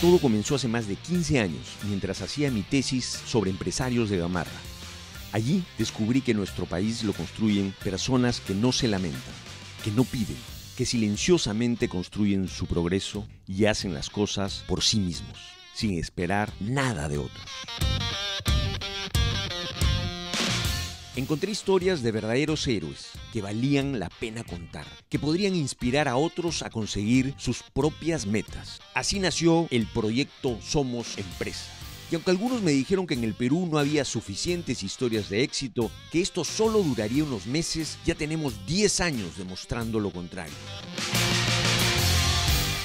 Todo comenzó hace más de 15 años, mientras hacía mi tesis sobre empresarios de Gamarra. Allí descubrí que nuestro país lo construyen personas que no se lamentan, que no piden, que silenciosamente construyen su progreso y hacen las cosas por sí mismos, sin esperar nada de otros. Encontré historias de verdaderos héroes que valían la pena contar, que podrían inspirar a otros a conseguir sus propias metas. Así nació el proyecto Somos Empresa. Y aunque algunos me dijeron que en el Perú no había suficientes historias de éxito, que esto solo duraría unos meses, ya tenemos 10 años demostrando lo contrario.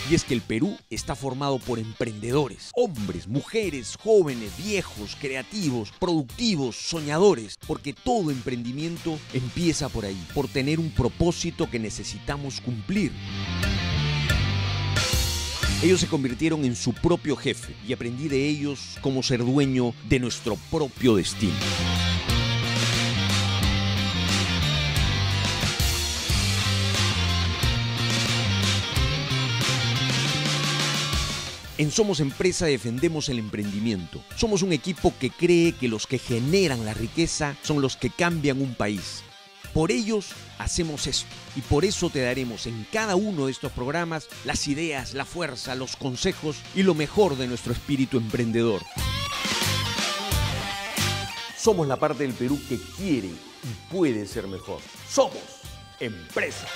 Y es que el Perú está formado por emprendedores, hombres, mujeres, jóvenes, viejos, creativos, productivos, soñadores, porque todo emprendimiento empieza por ahí, por tener un propósito que necesitamos cumplir. Ellos se convirtieron en su propio jefe y aprendí de ellos cómo ser dueño de nuestro propio destino. En Somos Empresa defendemos el emprendimiento. Somos un equipo que cree que los que generan la riqueza son los que cambian un país. Por ellos hacemos esto y por eso te daremos en cada uno de estos programas las ideas, la fuerza, los consejos y lo mejor de nuestro espíritu emprendedor. Somos la parte del Perú que quiere y puede ser mejor. Somos Empresa.